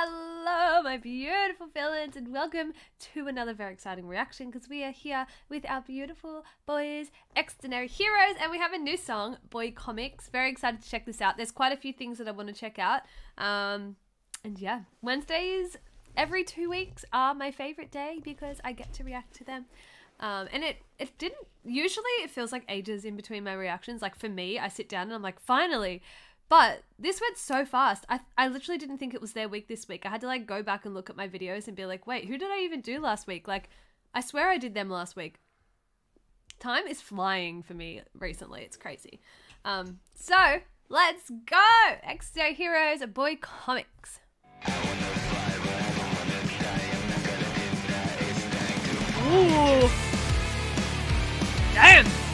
Hello, my beautiful villains, and welcome to another very exciting reaction because we are here with our beautiful boys, Xdinary Heroes, and we have a new song, Boy Comics. Very excited to check this out. There's quite a few things that I want to check out. Um, and yeah, Wednesdays every two weeks are my favorite day because I get to react to them. Um, and it it didn't usually it feels like ages in between my reactions. Like for me, I sit down and I'm like, finally. But this went so fast. I I literally didn't think it was their week this week. I had to like go back and look at my videos and be like, wait, who did I even do last week? Like, I swear I did them last week. Time is flying for me recently. It's crazy. Um, so let's go. Xdinary Heroes, boy comics. Ooh. Damn.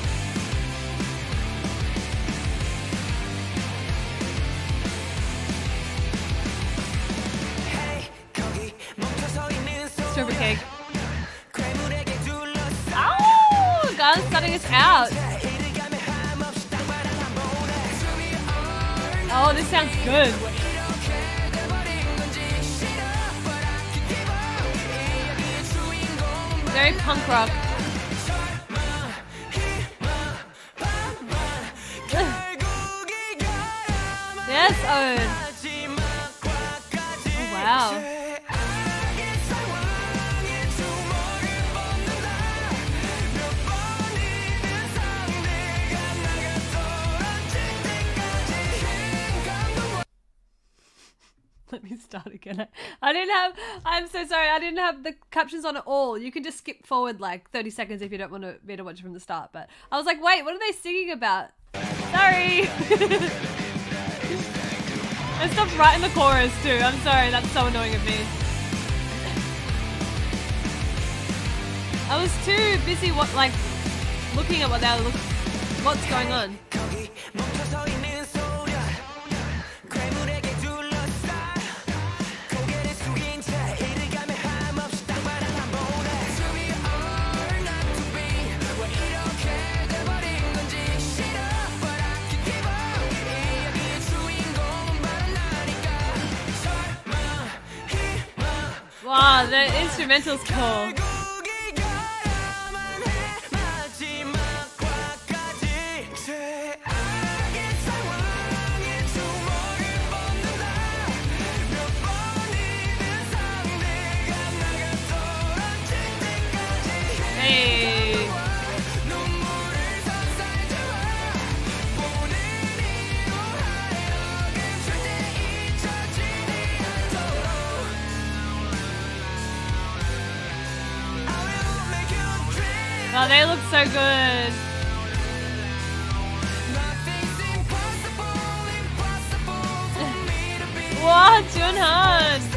Cake. Oh, God's cutting us out. Oh, this sounds good. Very punk rock. yes, Owen. Oh, oh, wow. Me start again. I didn't have. I'm so sorry. I didn't have the captions on at all. You can just skip forward like 30 seconds if you don't want to, me to watch it from the start. But I was like, wait, what are they singing about? Sorry. I stopped right in the chorus too. I'm sorry. That's so annoying of me. I was too busy what like looking at what they were look, what's going on. Wow, the instrumental's cool. Oh, they look so good. wow, Junhan.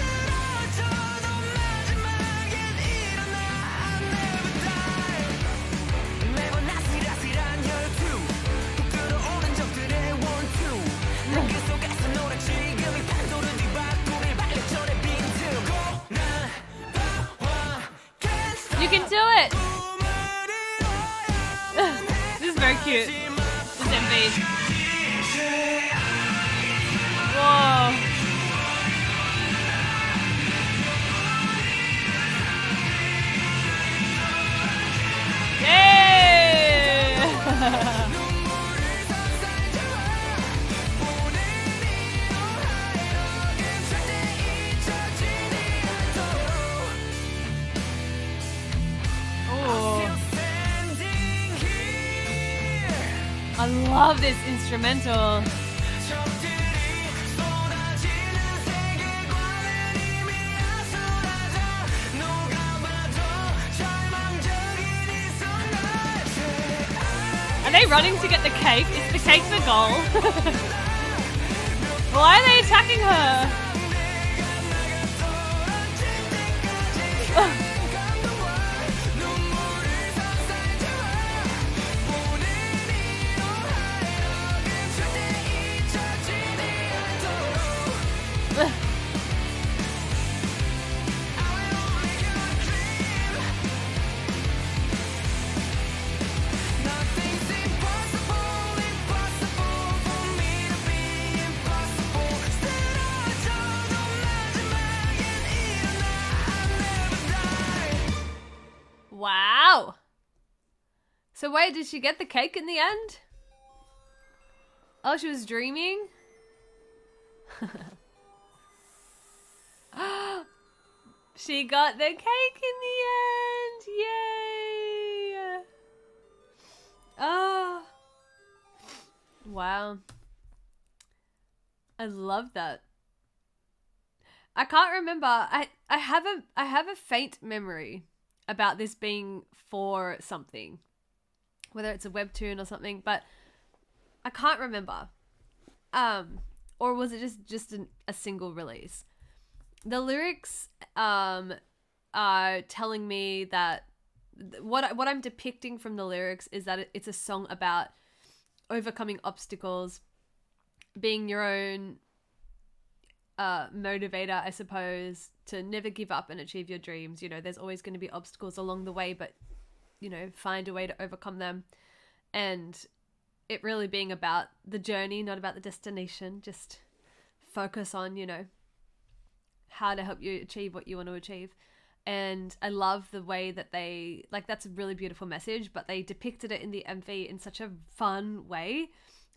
Cute. This MV. Love this instrumental. Are they running to get the cake? Is the cake the goal? Why are they attacking her? Wait, did she get the cake in the end? Oh, she was dreaming? she got the cake in the end! Yay! Oh. Wow. I love that. I can't remember. I I have a I have a faint memory about this being for something. Whether it's a webtoon or something, but I can't remember. Um or was it just just an, a single release? The lyrics um are telling me that what what I'm depicting from the lyrics is that it's a song about overcoming obstacles, being your own uh, motivator, I suppose, to never give up and achieve your dreams. You know, there's always going to be obstacles along the way, but you know, find a way to overcome them. And it really being about the journey, not about the destination. Just focus on, you know, how to help you achieve what you want to achieve. And I love the way that they, like, that's a really beautiful message, but they depicted it in the MV in such a fun way.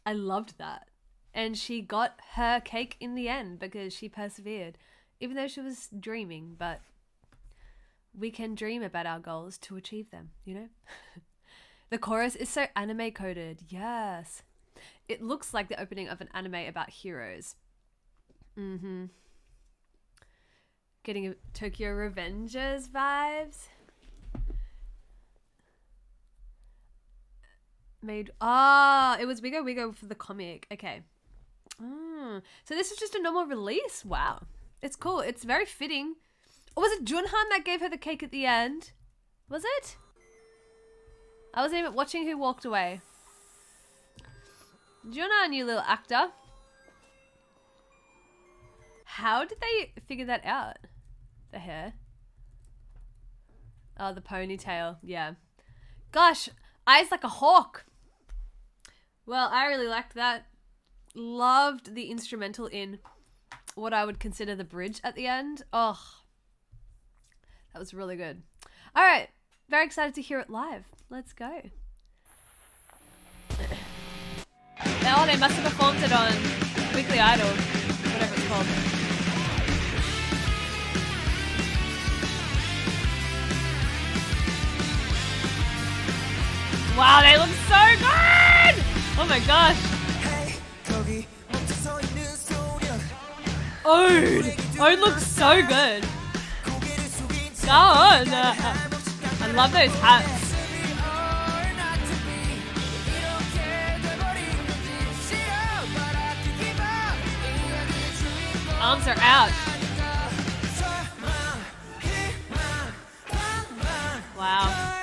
I loved that. And she got her cake in the end because she persevered, even though she was dreaming. But we can dream about our goals to achieve them, you know? the chorus is so anime coded. Yes. It looks like the opening of an anime about heroes. Mm hmm. Getting a Tokyo Revengers vibes. Made ah, oh, it was Wigo Wigo for the comic. Okay. Mm. So this is just a normal release. Wow, it's cool. It's very fitting. Or was it Junhan that gave her the cake at the end? Was it? I wasn't even watching who walked away. Junhan, you little actor. How did they figure that out? The hair. Oh, the ponytail. Yeah. Gosh, eyes like a hawk. Well, I really liked that. Loved the instrumental in what I would consider the bridge at the end. Oh, that was really good. All right, very excited to hear it live. Let's go. Oh, they must have performed it on Weekly Idol, whatever it's called. Wow, they look so good! Oh my gosh. Ode! Ode looks so good. I love those hats. Arms are out. Wow.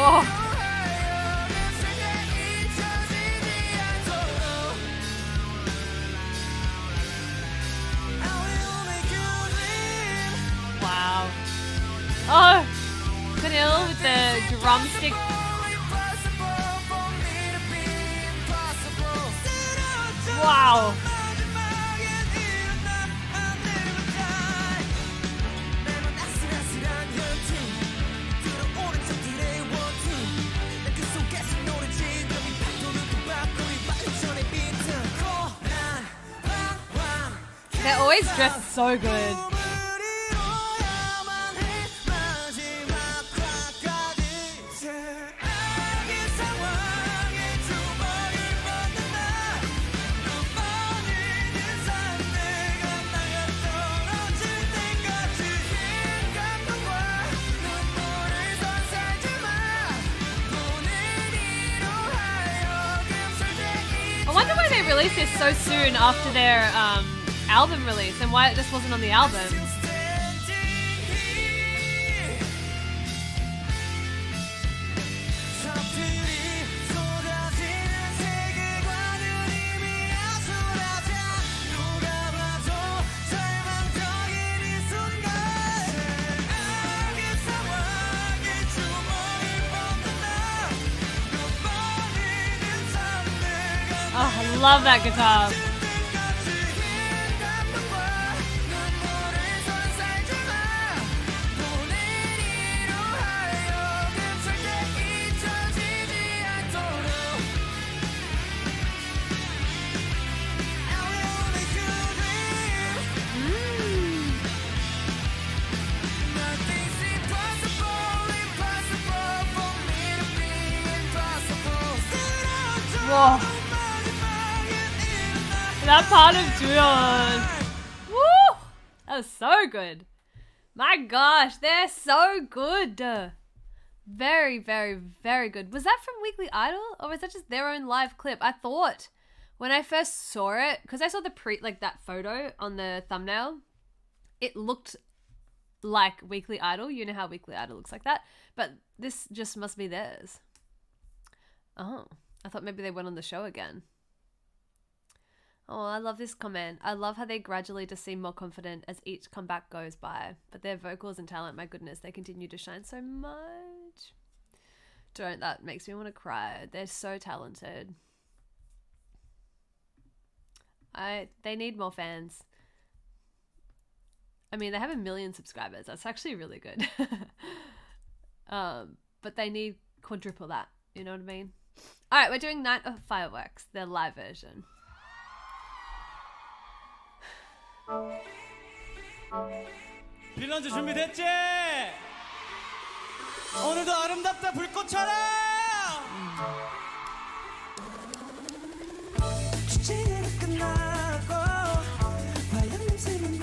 Wow. Oh, with the drumstick. Wow. They're always dressed so good. I wonder why they released this so soon after their um, album release and why this wasn't on the album. Ah, I love that guitar. Of Juyeon. Woo! That was so good. My gosh, they're so good. Very, very, very good. Was that from Weekly Idol or was that just their own live clip? I thought when I first saw it, because I saw the pre like that photo on the thumbnail, it looked like Weekly Idol. You know how Weekly Idol looks like that, but this just must be theirs. Oh. I thought maybe they went on the show again. Oh, I love this comment. I love how they gradually just seem more confident as each comeback goes by. But their vocals and talent, my goodness, they continue to shine so much. Don't, that makes me want to cry. They're so talented. I they need more fans. I mean, they have a million subscribers. That's actually really good. um, but they need quadruple that. You know what I mean? All right, we're doing Night of Fireworks, the live version. 빌런즈 준비됐지? 오늘도 아름답다 불꽃처럼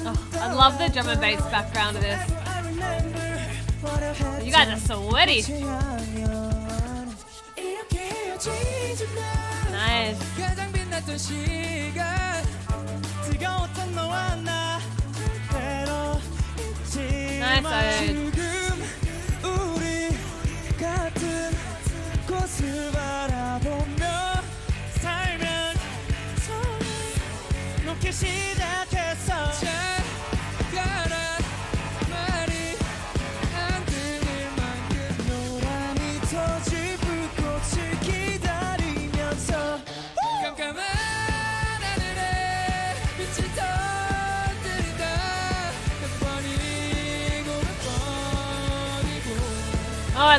Oh, I love the drum and bass background of this. You guys are sweaty. Nice. 뜨거웠던 너와 나 때로 잊지만 지금 우리 같은 곳을 바라보며 살면 손을 놓기 싫어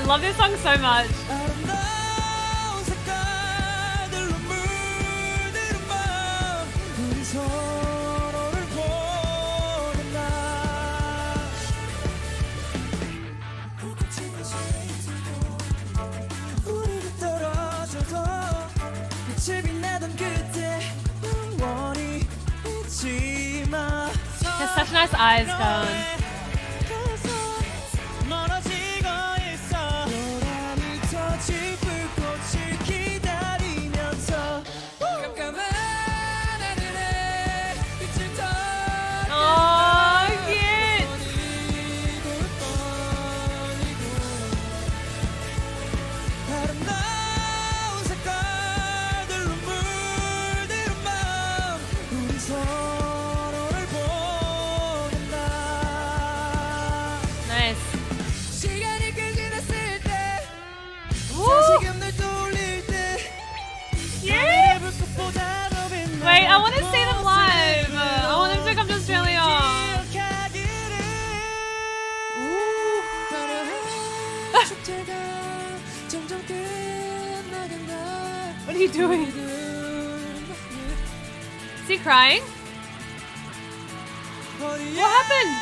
Love this song so much. Has such nice eyes going. he doing? Is he crying? What happened?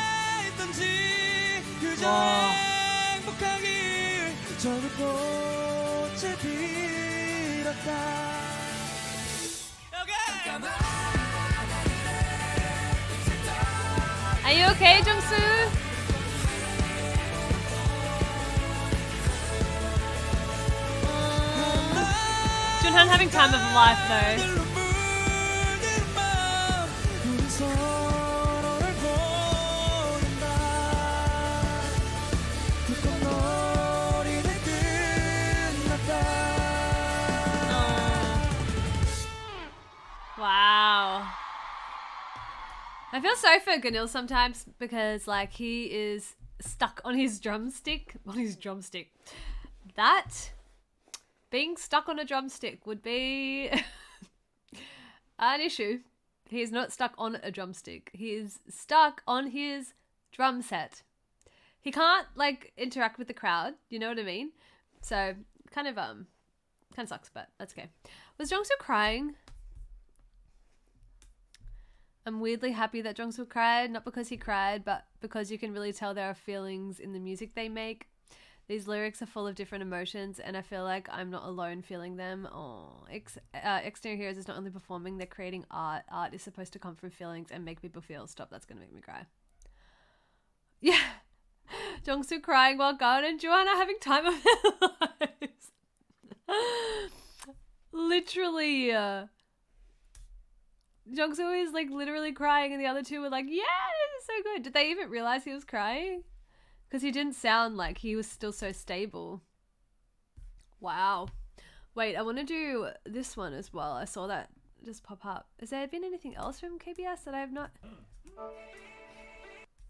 Wow. Are you okay, Jungsu? You're having time of life though. Oh. Wow. I feel sorry for Gunil sometimes because like he is stuck on his drumstick, on his drumstick. That being stuck on a drumstick would be an issue. He is not stuck on a drumstick. He is stuck on his drum set. He can't like interact with the crowd. You know what I mean? So kind of um, kind of sucks, but that's okay. Was Jungsu crying? I'm weirdly happy that Jungsu cried, not because he cried, but because you can really tell there are feelings in the music they make. These lyrics are full of different emotions, and I feel like I'm not alone feeling them. Oh, Ex- uh, Xdinary Heroes is not only performing; they're creating art. Art is supposed to come from feelings and make people feel. Stop, that's gonna make me cry. Yeah, Jungsu crying while Gaon and are having time of their lives. Literally, uh, Jungsu is like literally crying, and the other two were like, "Yeah, this is so good." Did they even realize he was crying? Because he didn't sound like he was still so stable. Wow. Wait, I want to do this one as well. I saw that just pop up. Has there been anything else from KBS that I have not?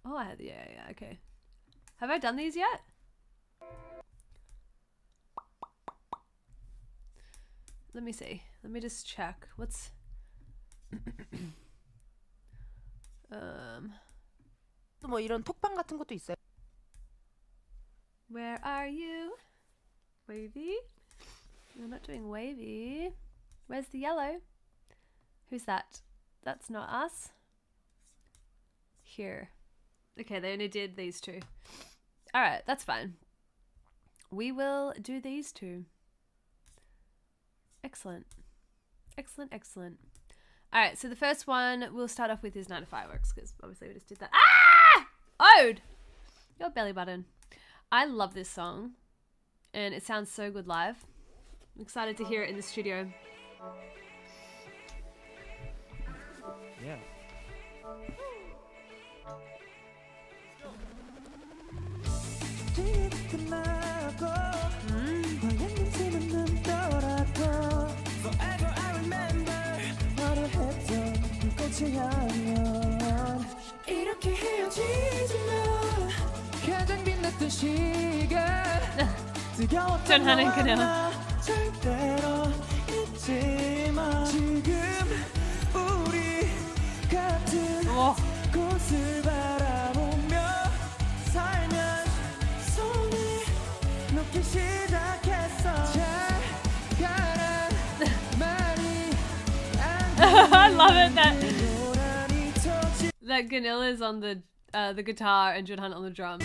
Oh, I had yeah, yeah, okay. Have I done these yet? Let me see. Let me just check. What's um 뭐 이런 톡방 같은 것도 있어요. Where are you? Wavy? You're not doing wavy. Where's the yellow? Who's that? That's not us. Here. Okay, they only did these two. Alright, that's fine. We will do these two. Excellent. Excellent, excellent. Alright, so the first one we'll start off with is Night of Fireworks, because obviously we just did that. Ah! Ode! Your belly button. I love this song, and it sounds so good live. I'm excited to hear it in the studio. Yeah. 끝 전하는 그녀. 너와 나 절대로 잊지 마 지금 우리 같은 Oh, 곳을 바라보며 살면 손이 녹기 시작했어 잘 가란 말이 I love it that 고라니 터진 that Ganil is on the uh, the guitar and Junhan on the drums.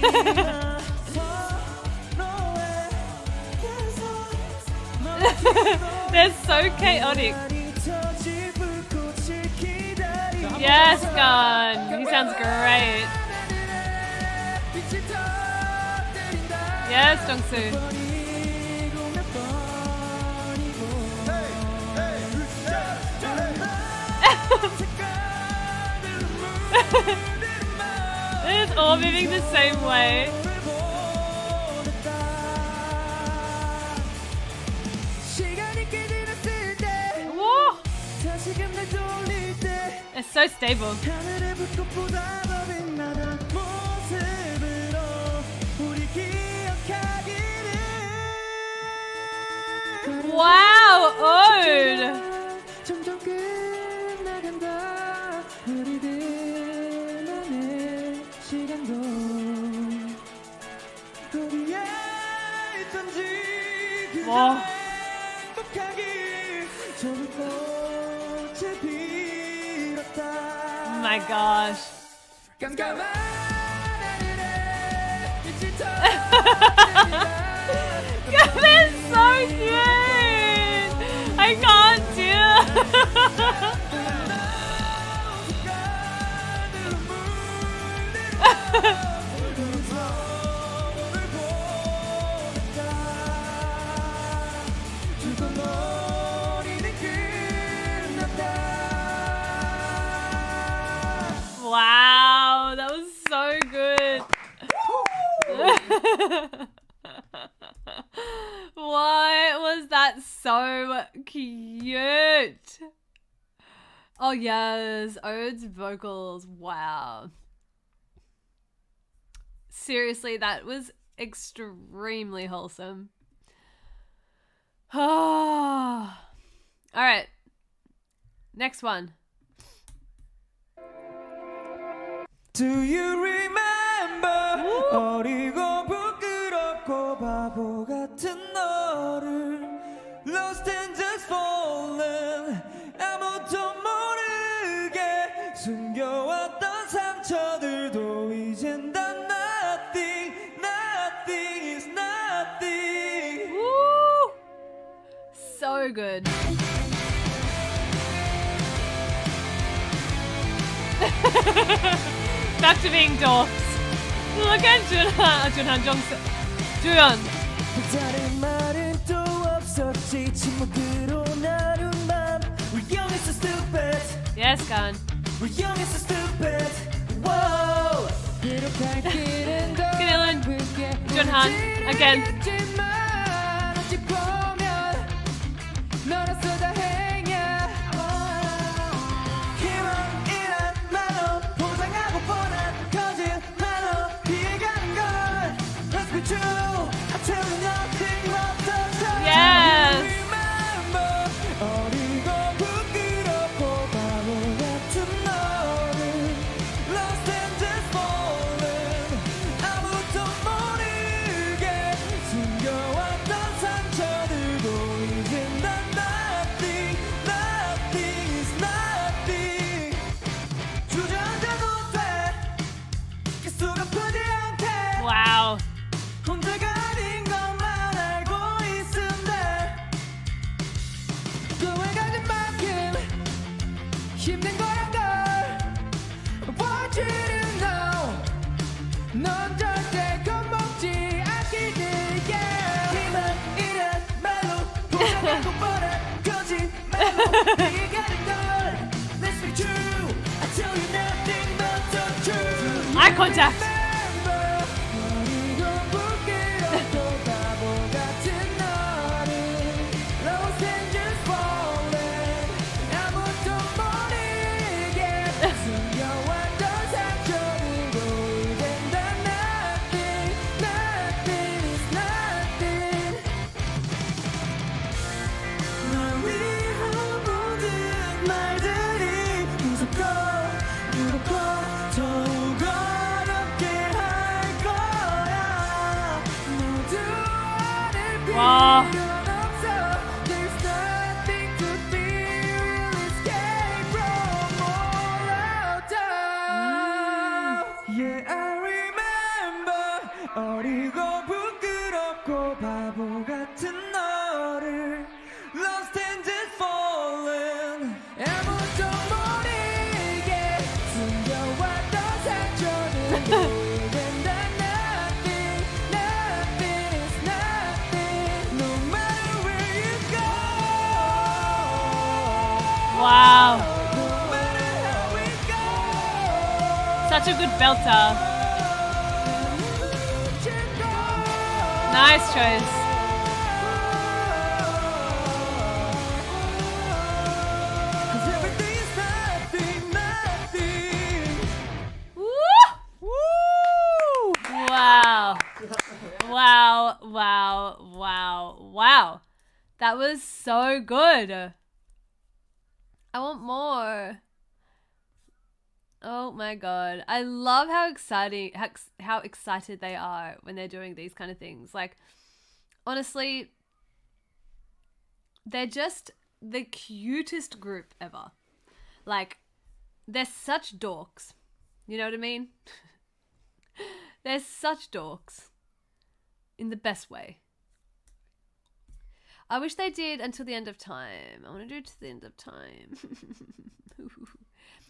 They're so chaotic. Yes, Gun. He sounds great. Yes, Jungsu. all moving the same way. Whoa! It's so stable. Wow! my gosh. Gavin's so cute! I can't do it! was that so cute? Oh yes, Ode's vocals. Wow. Seriously, that was extremely wholesome. All right. Next one. Do you remember So good. Back to being dorks. Look at Junhan, Junhan Jongse. Juyeon. 다른 말은 또 없었지 침묵으로 나눈 맘 We're young and so stupid Yes, Gan. We're young and so stupid Whoa 이렇게 길은 더 Dylan. 넓게 Junhan. Again. Let's contact. Belter. Nice choice. Wow. Wow, wow, wow, wow. That was so good. I want more. Oh my god. I love how exciting how, how excited they are when they're doing these kind of things. Like honestly they're just the cutest group ever. Like they're such dorks. You know what I mean? they're such dorks. In the best way. I wish they did until the end of time. I want to do it to the end of time.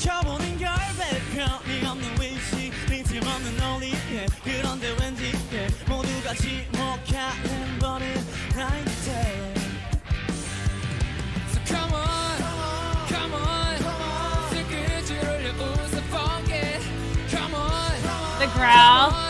쳐보는 결별편이 없는 위치 빈틈없는 논리 예. 그런데 왠지 예. 모두가 지목하는 버는 나인데 So come on, come on, come on. The growl.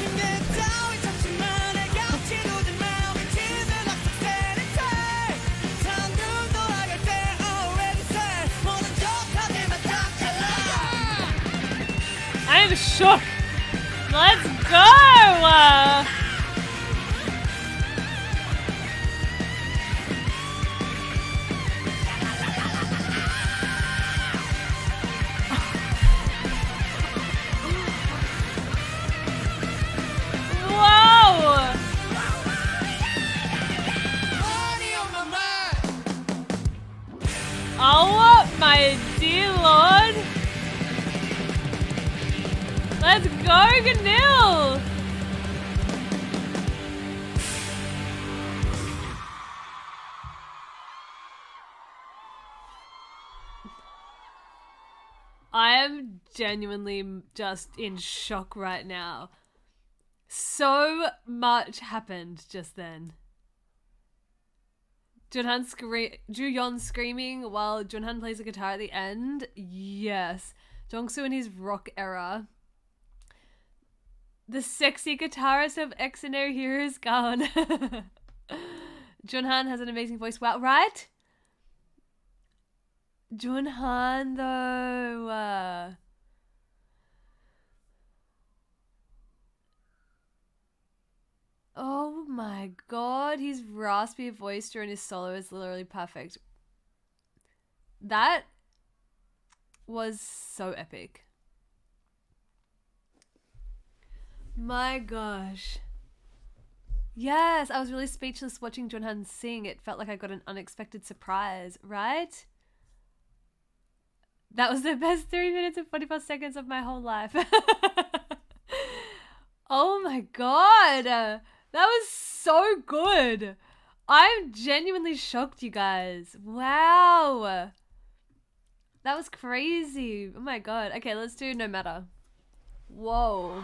shook. Let's go! go, Gunil! I am genuinely just in shock right now. So much happened just then. Junhan scre- Juyeon screaming while Junhan plays a guitar at the end. Yes. Jungsu in his rock era. The sexy guitarist of X here is gone. Junhan has an amazing voice. Wow, right? Junhan though. Uh... Oh my god, his raspy voice during his solo is literally perfect. That was so epic. My gosh. Yes, I was really speechless watching Junhan sing. It felt like I got an unexpected surprise, right? That was the best three minutes and 44 seconds of my whole life. oh my god. That was so good. I'm genuinely shocked, you guys. Wow. That was crazy. Oh my god. Okay, let's do No Matter. Whoa.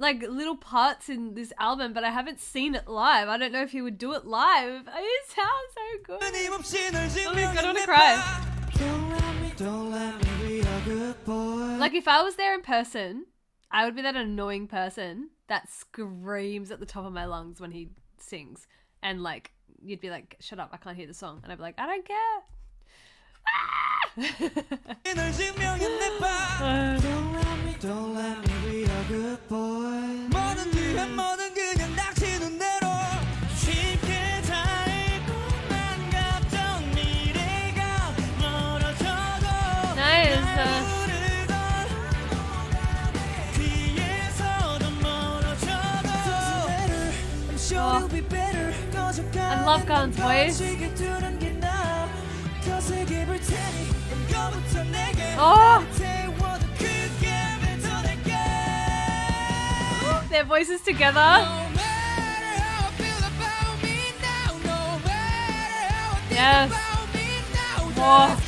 like little parts in this album, but I haven't seen it live. I don't know if he would do it live. It sounds so good. Oh god, I cry. Like if I was there in person, I would be that annoying person that screams at the top of my lungs when he sings, and like you'd be like, "Shut up! I can't hear the song," and I'd be like, "I don't care." Oh. I love Guns voice. Oh! Their voices together. Yes. Oh.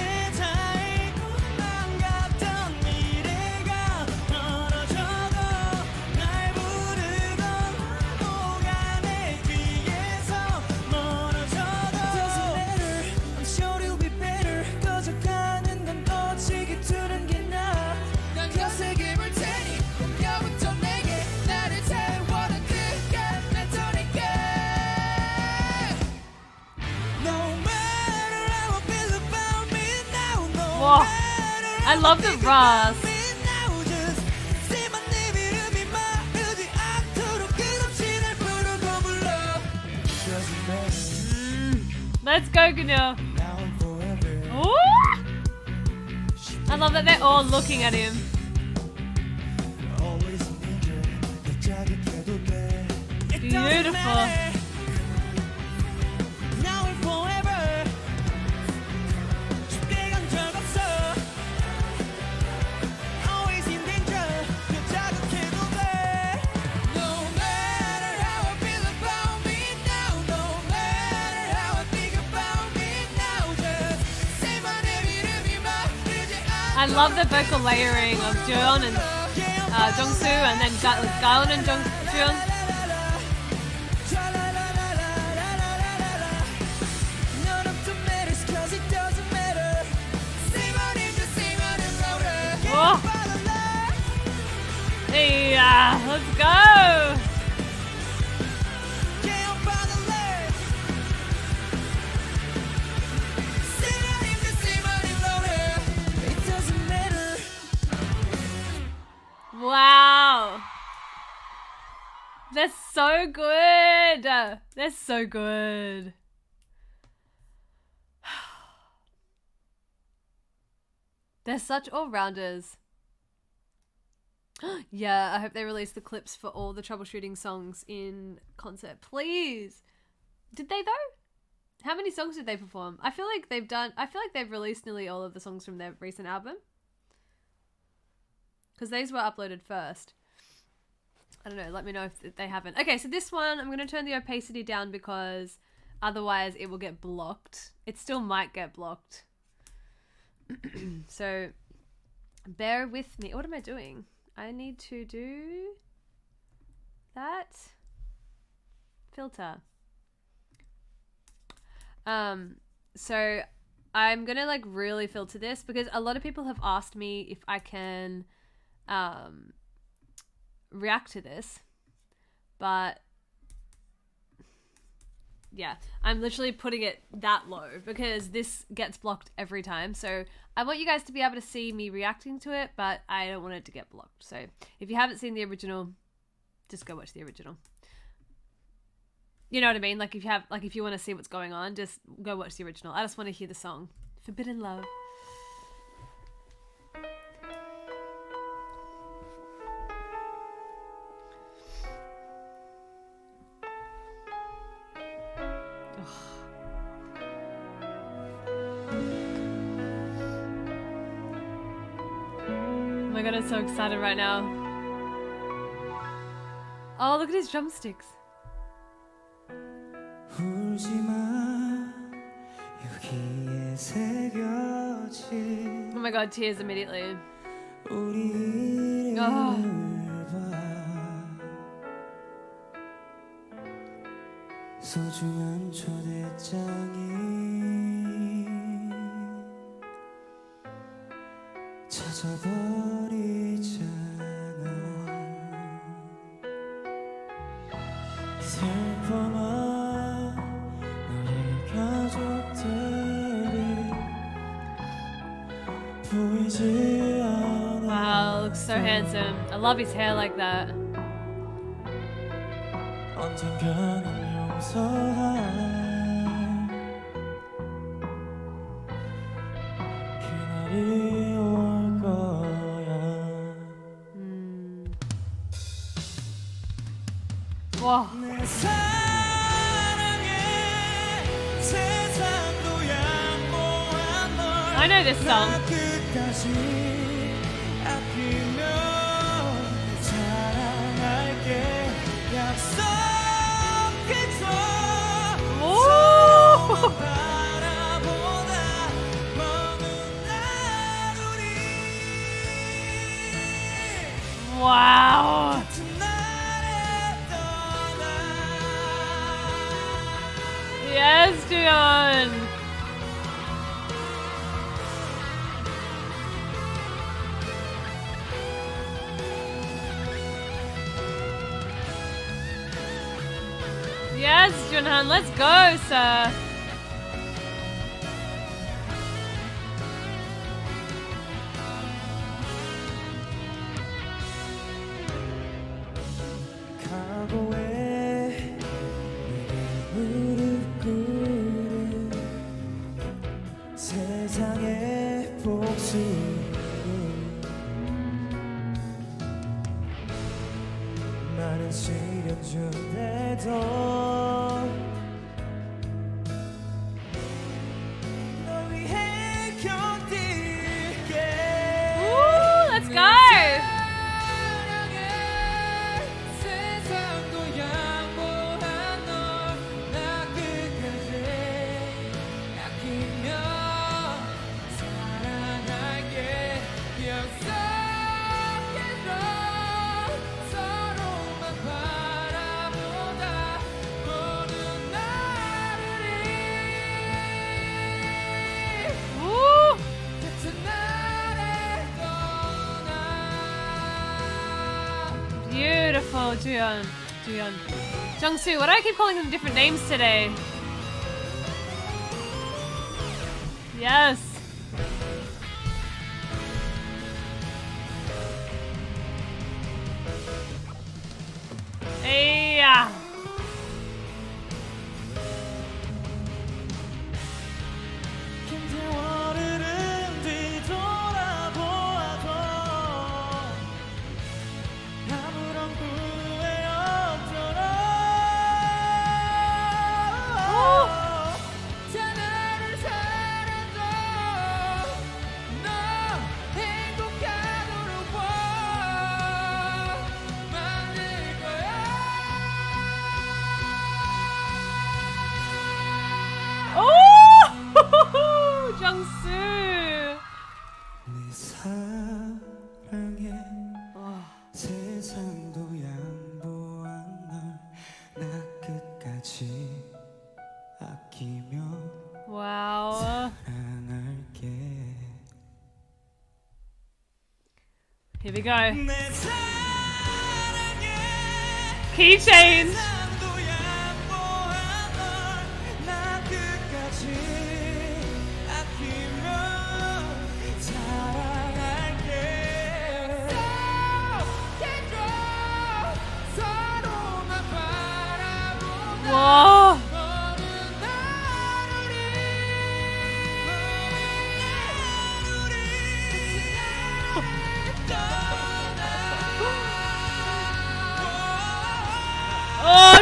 Oh, I love the Ross. Mm. Let's go, Gnu. I love that they're all looking at him. Beautiful. love the vocal layering of Joon and uh, Jungsu, and then Ga- Garland and Jung- so good. That's so good. They're such all-rounders. yeah, I hope they release the clips for all the troubleshooting songs in concert, please. Did they though? How many songs did they perform? I feel like they've done I feel like they've released nearly all of the songs from their recent album. Cuz these were uploaded first. I don't know. Let me know if they haven't. Okay, so this one I'm gonna turn the opacity down because otherwise it will get blocked. It still might get blocked. so bear with me. What am I doing? I need to do that filter. Um, so I'm gonna like really filter this because a lot of people have asked me if I can um react to this, but yeah, I'm literally putting it that low because this gets blocked every time. So I want you guys to be able to see me reacting to it, but I don't want it to get blocked. So if you haven't seen the original, just go watch the original. You know what I mean? Like if you have like if you want to see what's going on, just go watch the original. I just want to hear the song. Forbidden Love. my god, I'm so excited right now. Oh, look at his drumsticks. 울지마 여기에 새겨진 Oh my god, tears immediately. 우리 이름을 아. 봐 소중한 초대장이 love his hair like that. 언젠가는 용서할 Beautiful, Juyeon. Juyeon. Jungsu, why do I keep calling them different names today? Yes. Here we go. Keychains!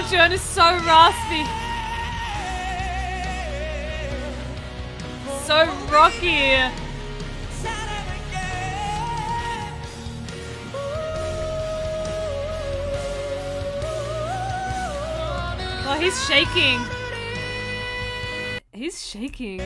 John is so raspy. So rocky. Oh, he's shaking. He's shaking.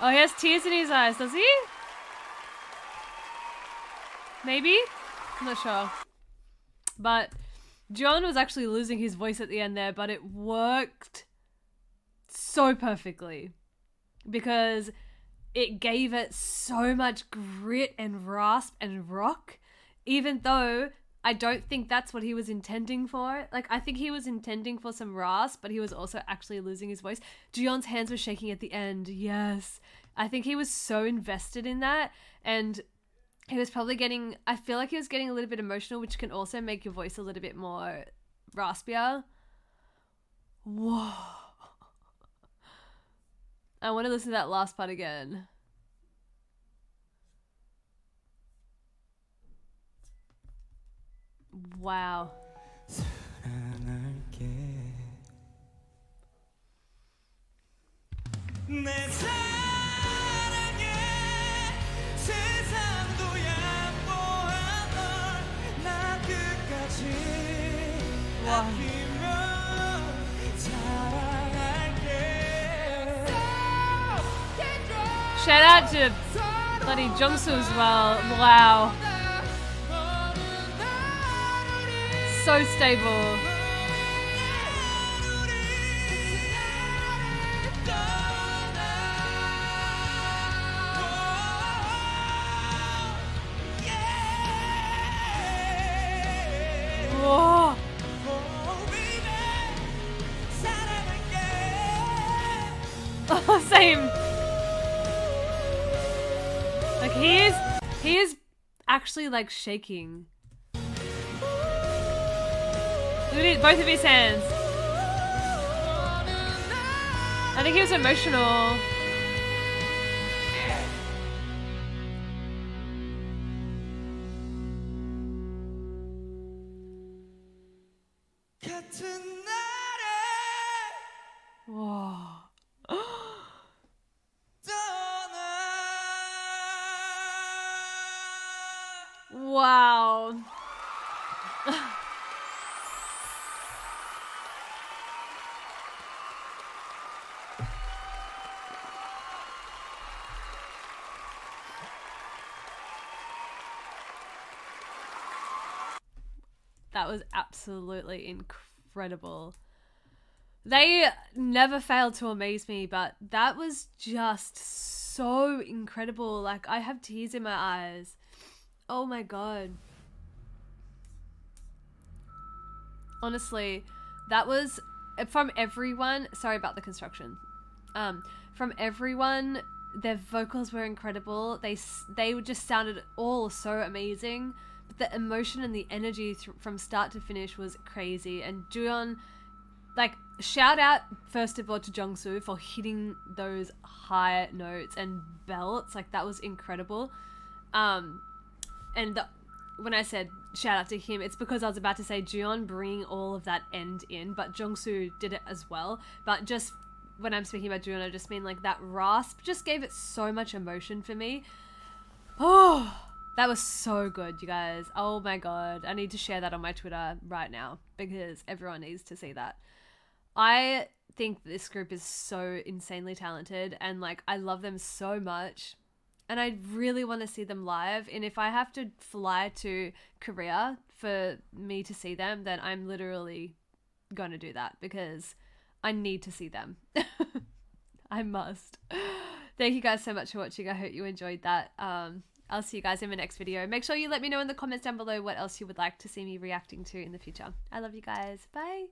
Oh, he has tears in his eyes, does he? Maybe? I'm not sure. But John was actually losing his voice at the end there, but it worked so perfectly because it gave it so much grit and rasp and rock, even though I don't think that's what he was intending for. Like, I think he was intending for some rasp, but he was also actually losing his voice. Dion's hands were shaking at the end. Yes. I think he was so invested in that. And he was probably getting, I feel like he was getting a little bit emotional, which can also make your voice a little bit more raspier. Whoa. I want to listen to that last part again. 할게 Shout out to bloody Jungsu as well. Wow. So stable. Same. Like he is, he is actually like shaking. Both of his hands. I think he was emotional. That was absolutely incredible. They never failed to amaze me, but that was just so incredible. Like, I have tears in my eyes. Oh my god. Honestly, that was from everyone. Sorry about the construction. Um, from everyone, their vocals were incredible. They they just sounded all so amazing. The emotion and the energy th- from start to finish was crazy. And Juyeon, like shout out first of all to Jungsu for hitting those high notes and belts. Like that was incredible. Um, and the, when I said shout out to him, it's because I was about to say Jion bringing all of that end in, but Jungsu did it as well. But just when I'm speaking about Jion, I just mean like that rasp just gave it so much emotion for me. Oh, that was so good, you guys. Oh my god. I need to share that on my Twitter right now because everyone needs to see that. I think this group is so insanely talented and like I love them so much. And I really want to see them live. And if I have to fly to Korea for me to see them, then I'm literally going to do that because I need to see them. I must. Thank you guys so much for watching. I hope you enjoyed that. Um, I'll see you guys in my next video. Make sure you let me know in the comments down below what else you would like to see me reacting to in the future. I love you guys. Bye.